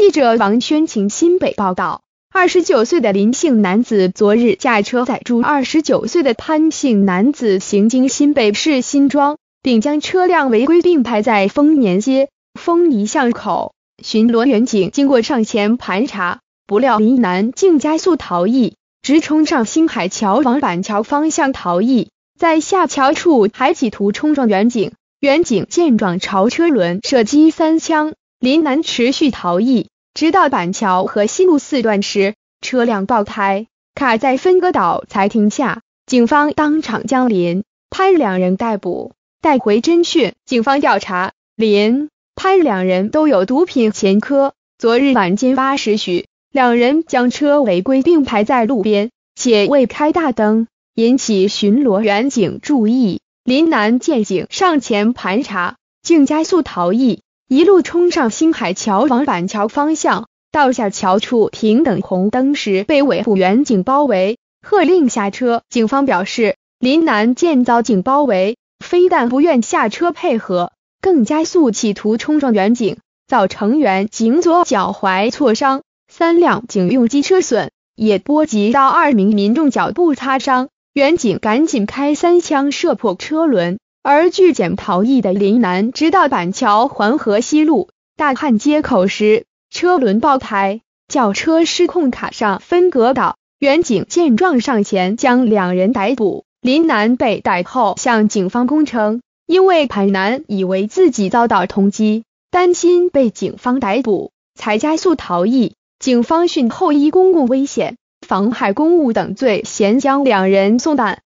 记者王宣晴新北报道。二十九岁的林姓男子昨日驾车载住二十九岁的潘姓男子行经新北市新庄，并将车辆违规并排在丰年街丰尼巷口。巡逻员警经过上前盘查，不料林男竟加速逃逸，直冲上新海桥往板桥方向逃逸，在下桥处还企图冲撞员警。员警见状，朝车轮射击三枪，林南持续逃逸。直到板桥和西路四段时，车辆爆胎，卡在分割岛才停下。警方当场将林潘两人逮捕，带回侦讯。警方调查，林潘两人都有毒品前科。昨日晚间八时许，两人将车违规并排在路边，且未开大灯，引起巡逻员警注意。林南见警上前盘查，竟加速逃逸。一路冲上星海桥往板桥方向，到下桥处停等红灯时，被维护员警包围，喝令下车。警方表示，林南见遭警包围，非但不愿下车配合，更加速企图冲撞员警，造成员警左脚踝挫伤，三辆警用机车损，也波及到二名民众脚部擦伤。员警赶紧开三枪射破车轮。而拒检逃逸的林南，直到板桥环河西路大汉街口时，车轮爆胎，轿车失控卡上分隔岛。远警见状上前将两人逮捕。林南被逮后向警方供称，因为潘南以为自己遭到通缉，担心被警方逮捕，才加速逃逸。警方讯后依公共危险、妨害公务等罪，嫌将两人送办。